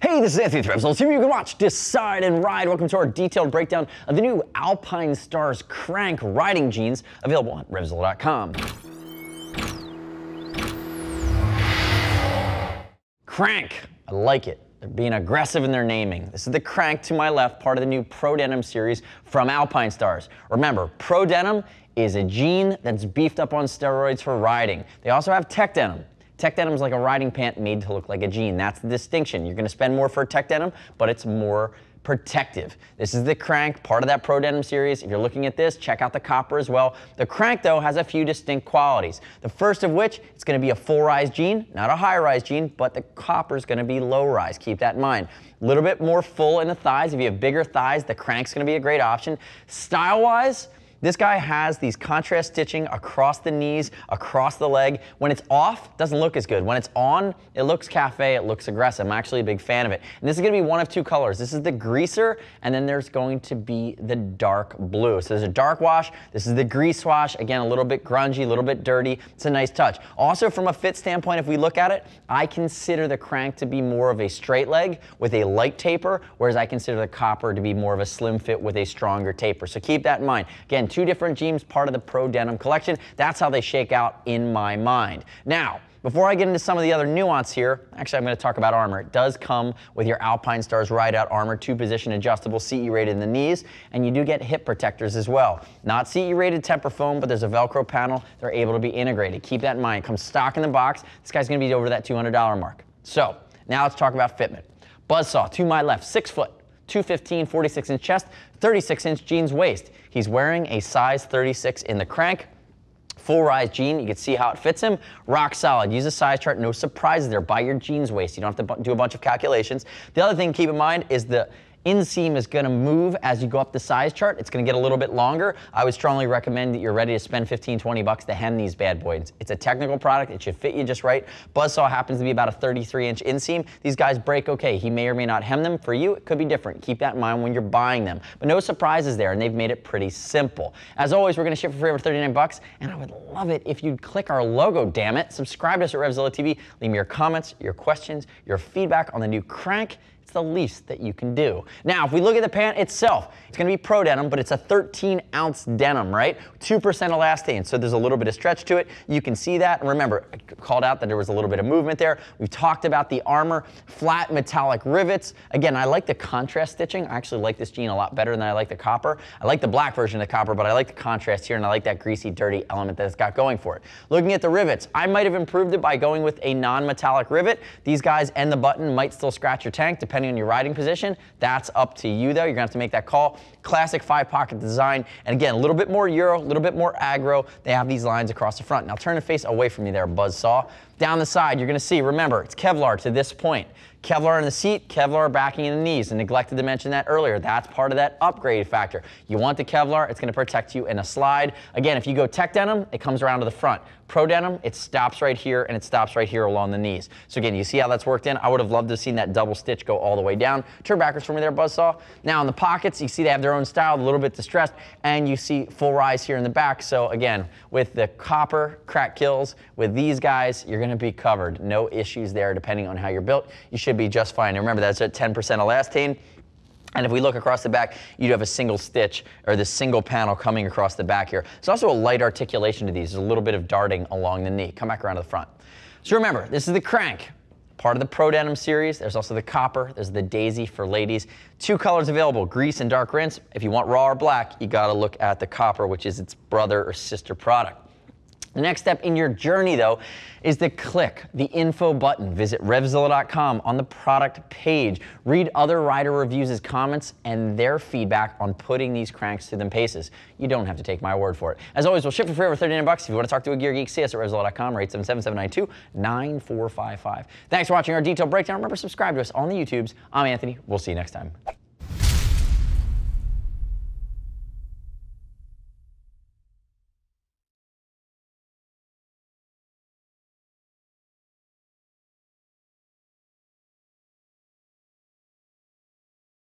Hey, this is Anthony Trevzel. Here you can watch, decide, and ride. Welcome to our detailed breakdown of the new Alpinestars Crank riding jeans available at Revzilla.com. Crank, I like it. They're being aggressive in their naming. This is the Crank to my left, part of the new Pro Denim series from Alpinestars. Remember, Pro Denim is a jean that's beefed up on steroids for riding. They also have Tech Denim. Tech denim is like a riding pant made to look like a jean. That's the distinction. You're going to spend more for a tech denim, but it's more protective. This is the crank, part of that Pro Denim series. If you're looking at this, check out the copper as well. The crank though has a few distinct qualities. The first of which, it's gonna be a full rise jean, not a high rise jean, but the copper is gonna be low rise. Keep that in mind. A little bit more full in the thighs. If you have bigger thighs, the crank's gonna be a great option. Style wise, this guy has these contrast stitching across the knees, across the leg. When it's off, doesn't look as good. When it's on, it looks cafe, it looks aggressive. I'm actually a big fan of it. And this is gonna be one of two colors. This is the greaser, and then there's going to be the dark blue. So there's a dark wash, this is the grease wash. Again, a little bit grungy, a little bit dirty. It's a nice touch. Also, from a fit standpoint, if we look at it, I consider the crank to be more of a straight leg with a light taper, whereas I consider the copper to be more of a slim fit with a stronger taper. So keep that in mind. Again, two different jeans, part of the Pro Denim collection. That's how they shake out in my mind. Now, before I get into some of the other nuance here, actually I'm going to talk about armor. It does come with your Alpinestars Ride Out armor, two position adjustable, CE rated in the knees, and you do get hip protectors as well. Not CE rated temper foam, but there's a Velcro panel. They're able to be integrated. Keep that in mind. Comes stock in the box. This guy's going to be over that $200 mark. So now let's talk about fitment. Buzzsaw to my left, six foot, 215, 46 inch chest, 36 inch jeans waist. He's wearing a size 36 in the crank. Full rise jean, you can see how it fits him. Rock solid. Use a size chart, no surprises there. Buy your jeans waist. You don't have to do a bunch of calculations. The other thing to keep in mind is the Inseam is going to move as you go up the size chart. It's going to get a little bit longer. I would strongly recommend that you're ready to spend 15, 20 bucks to hem these bad boys. It's a technical product. It should fit you just right. Buzzsaw happens to be about a 33 inch inseam. These guys break okay. He may or may not hem them. For you, it could be different. Keep that in mind when you're buying them. But no surprises there, and they've made it pretty simple. As always, we're going to ship for free over 39 bucks, and I would love it if you'd click our logo, damn it. Subscribe to us at Revzilla TV. Leave me your comments, your questions, your feedback on the new crank it's the least that you can do. Now, if we look at the pant itself, it's gonna be pro denim, but it's a 13 ounce denim, right? 2% elastane, so there's a little bit of stretch to it. You can see that. And remember, I called out that there was a little bit of movement there. We've talked about the armor, flat metallic rivets. Again, I like the contrast stitching. I actually like this jean a lot better than I like the copper. I like the black version of the copper, but I like the contrast here and I like that greasy, dirty element that it's got going for it. Looking at the rivets, I might have improved it by going with a non-metallic rivet. These guys and the button might still scratch your tank depending on your riding position. That's up to you though. You're gonna have to make that call. Classic five pocket design. And again, a little bit more Euro, a little bit more aggro. They have these lines across the front. Now turn the face away from me there, Buzzsaw. Down the side, you're gonna see, remember, it's Kevlar to this point. Kevlar in the seat, Kevlar backing in the knees. I neglected to mention that earlier. That's part of that upgrade factor. You want the Kevlar, it's gonna protect you in a slide. Again, if you go tech denim, it comes around to the front. Pro denim, it stops right here and it stops right here along the knees. So again, you see how that's worked in? I would have loved to have seen that double stitch go all the way down. Turn backwards for me there, Buzzsaw. Now in the pockets, you see they have their own style, a little bit distressed, and you see full rise here in the back. So again, with the copper crack kills, with these guys, you're gonna be covered. No issues there depending on how you're built. You should be just fine. And remember, that's at 10% elastane. And if we look across the back, you do have a single stitch or the single panel coming across the back here. There's also a light articulation to these. There's a little bit of darting along the knee. Come back around to the front. So remember, this is the crank, part of the Pro Denim series. There's also the copper. There's the daisy for ladies. Two colors available, grease and dark rinse. If you want raw or black, you gotta look at the copper, which is its brother or sister product. The next step in your journey, though, is to click the info button. Visit Revzilla.com on the product page. Read other rider reviews' comments and their feedback on putting these cranks to them paces. You don't have to take my word for it. As always, we'll ship for free over 39 bucks. If you want to talk to a gear geek, see us at Revzilla.com or 877-792-9455. Thanks for watching our detailed breakdown. Remember, subscribe to us on the YouTubes. I'm Anthony. We'll see you next time.